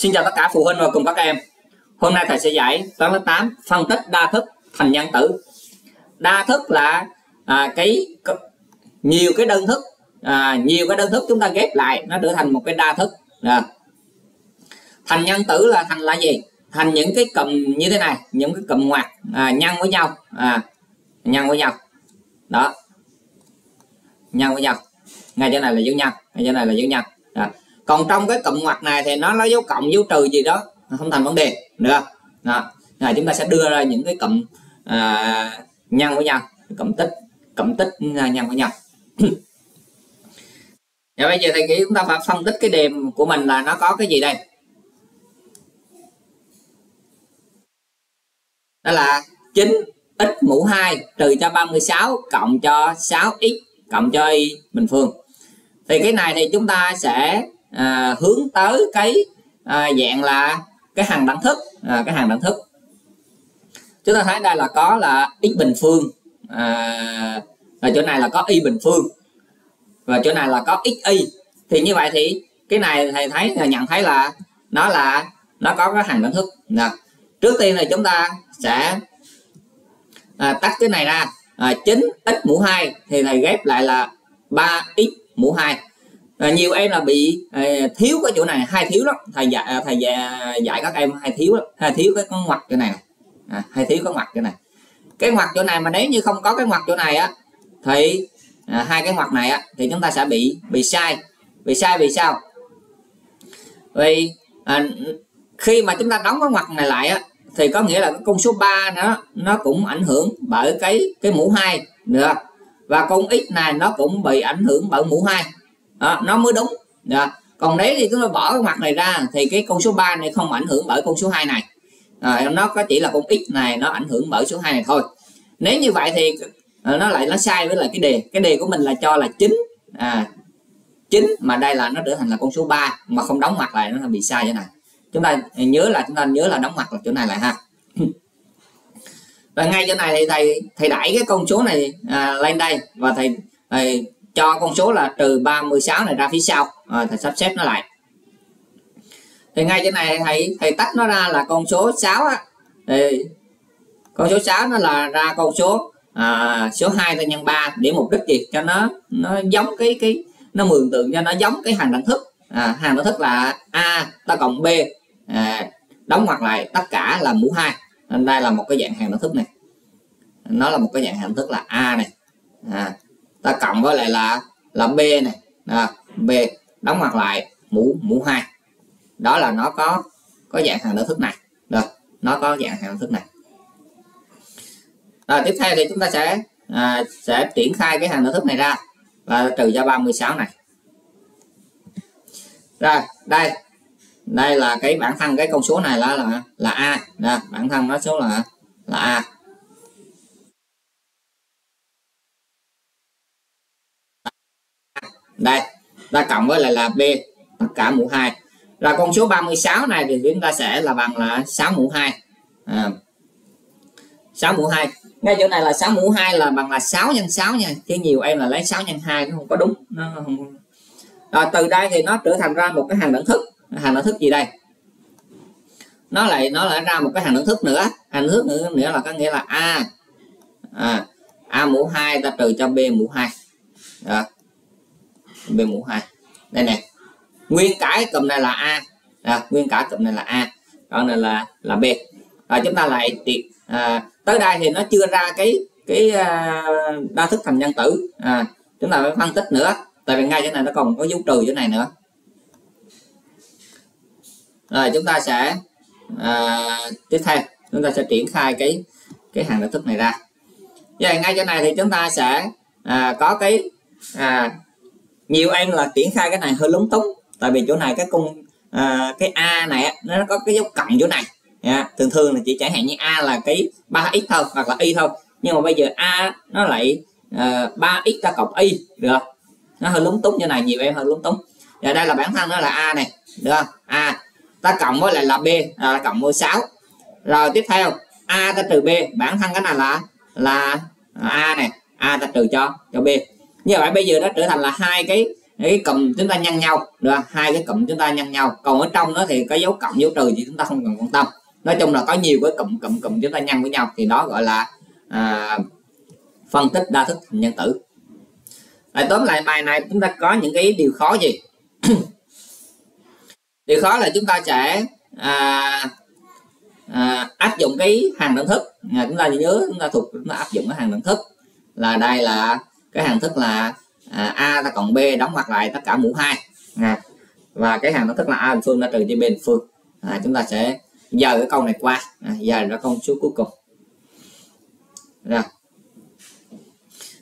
Xin chào tất cả phụ huynh và cùng các em. Hôm nay thầy sẽ dạy toán lớp 8 phân tích đa thức thành nhân tử. Đa thức là à, cái nhiều cái đơn thức à, nhiều cái đơn thức chúng ta ghép lại nó trở thành một cái đa thức. À. thành nhân tử là thành là gì? Thành những cái cụm như thế này những cái cụm ngoặc à, nhân với nhau à, nhân với nhau. Đó. Nhân với nhau. Ngay chỗ này là dấu nhân ngay chỗ này là dấu nhân còn trong cái cụm ngoặc này thì nó nó dấu cộng dấu trừ gì đó không thành vấn đề được không? Đó. Rồi chúng ta sẽ đưa ra những cái cụm à, nhân với nhau cụm tích cụm tích à, nhân với nhau. Và bây giờ thì nghĩ chúng ta phải phân tích cái đề của mình là nó có cái gì đây? Đó là 9 x mũ 2 trừ cho 36 cộng cho 6x cộng cho y bình phương. Thì cái này thì chúng ta sẽ à, hướng tới cái à, dạng là cái hàng đẳng thức à, cái hàng đẳng thức. Chúng ta thấy đây là có là x bình phương. À, và chỗ này là có y bình phương. Và chỗ này là có xy thì như vậy thì cái này thầy thấy là nhận thấy là nó là nó có cái hàng đẳng thức. Nè trước tiên là chúng ta sẽ à, tách cái này ra. À, 9 x mũ 2 thì thầy ghép lại là 3x mũ 2 à, nhiều em là bị à, thiếu cái chỗ này hai thiếu lắm. Thầy dạy à, thầy dạy, à, dạy các em hai thiếu lắm. Hai thiếu cái con ngoặt chỗ này à, hai thiếu cái ngoặt chỗ này. Cái ngoặt chỗ này mà nếu như không có cái ngoặt chỗ này á thì à, hai cái ngoặt này á thì chúng ta sẽ bị bị sai. Bị sai vì sao? Vì à, khi mà chúng ta đóng cái ngoặt này lại á thì có nghĩa là cái con số 3 nó nó cũng ảnh hưởng bởi cái cái mũ 2 được và con x này nó cũng bị ảnh hưởng bởi mũ 2 đó, nó mới đúng. Đó. còn nếu thì chúng ta bỏ cái mặt này ra thì cái con số 3 này không ảnh hưởng bởi con số 2 này. À, nó có chỉ là con x này nó ảnh hưởng bởi số 2 này thôi. Nếu như vậy thì ờ, nó lại nó sai với lại cái đề. Cái đề của mình là cho là chính, à 9 mà đây là nó trở thành là con số 3 mà không đóng mặt lại nó bị sai như này. Chúng ta nhớ là chúng ta nhớ là đóng mặt là chỗ này lại ha. Và ngay chỗ này thì thầy thầy đẩy cái con số này à, lên đây và thầy, thầy cho con số là trừ 36 này ra phía sau. Ờ, à, thầy sắp xếp nó lại. Thì ngay chỗ này thầy thầy tách nó ra là con số 6 á. Thì con số 6 nó là ra con số à, số 2 ta nhân 3 để mục đích gì? Cho nó nó giống cái cái nó mường tượng cho nó giống cái hàng đẳng thức. À, hàng đẳng thức là a ta cộng b à, đóng ngoặc lại tất cả là mũ 2 nên đây là một cái dạng hàng đẳng thức này. Nó là một cái dạng hàng đẳng thức là a này. À, ta cộng với lại là là b này. À, b đóng ngoặc lại mũ mũ hai. Đó là nó có có dạng hàng đa thức này. Được nó có dạng hàng đa thức này. Rồi tiếp theo thì chúng ta sẽ à, sẽ triển khai cái hàng đa thức này ra. Và trừ cho 36 này. Rồi đây. Đây là cái bản thân cái con số này là là là a. Nè bản thân nó số là là a. đây ta cộng với lại là b tất cả mũ 2 là con số 36 này thì chúng ta sẽ là bằng là 6 mũ 2 à, 6 mũ 2 ngay chỗ này là 6 mũ 2 là bằng là 6 nhân 6 nha. Chứ nhiều em là lấy 6 nhân 2 nó không có đúng. Nó không rồi từ đây thì nó trở thành ra một cái hàng đẳng thức. Hàng đẳng thức gì đây? Nó lại nó lại ra một cái hàng đẳng thức nữa. Hàng đẳng thức nữa nữa là có nghĩa là a. À, a mũ 2 ta trừ cho b mũ 2 đó b mũ 2 đây nè nguyên cái cụm này là a. À, nguyên cả cụm này là a. Còn này là là b. Và chúng ta lại à, tới đây thì nó chưa ra cái cái à, đa thức thành nhân tử. À, chúng ta phải phân tích nữa tại vì ngay chỗ này nó còn có dấu trừ chỗ này nữa. Rồi chúng ta sẽ à, tiếp theo chúng ta sẽ triển khai cái cái hàng đa thức này ra. Vậy ngay chỗ này thì chúng ta sẽ à, có cái à, nhiều em là triển khai cái này hơi lúng túng tại vì chỗ này cái cung à, cái a này nó có cái dấu cộng chỗ này. Yeah. thường thường là chỉ chẳng hạn như a là cái 3x thôi hoặc là y thôi. Nhưng mà bây giờ a nó lại uh, 3x ta cộng y được không? Nó hơi lúng túng như này nhiều em hơi lúng túng. Và đây là bản thân nó là a này được không? A ta cộng với lại là b là cộng với 6 rồi tiếp theo a ta trừ b bản thân cái này là là a này a ta trừ cho cho b như vậy bây giờ nó trở thành là hai cái cái cụm chúng ta nhân nhau được không? hai cái cụm chúng ta nhân nhau. Còn ở trong đó thì có dấu cộng dấu trừ thì chúng ta không cần quan tâm. Nói chung là có nhiều cái cụm cụm cụm chúng ta nhân với nhau thì đó gọi là à, phân tích đa thức hình nhân tử. Lại tóm lại bài này chúng ta có những cái điều khó gì? Điều khó là chúng ta sẽ à, à, áp dụng cái hàng đẳng thức. À, chúng ta nhớ chúng ta thuộc chúng ta áp dụng cái hàng đẳng thức. Là đây là cái hàng thức là à, a ta cộng b đóng ngoặc lại tất cả mũ hai. À, và cái hàng đẳng thức là a bình phương ta trừ cho b bình phương. À, chúng ta sẽ giờ cái câu này qua. À, giờ là câu số cuối cùng. Rồi.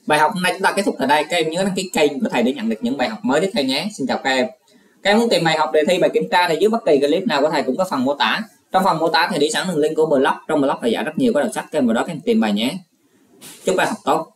Bài học hôm nay chúng ta kết thúc tại đây. Các em nhớ đăng ký kênh của thầy để nhận được những bài học mới tiếp theo nhé. Xin chào các em. Các em muốn tìm bài học đề thi bài kiểm tra thì dưới bất kỳ clip nào của thầy cũng có phần mô tả. Trong phần mô tả thì đi sẵn đường link của blog. Trong blog thầy giải rất nhiều có đầu sách. Các em vào đó các em tìm bài nhé. Chúc bài học tốt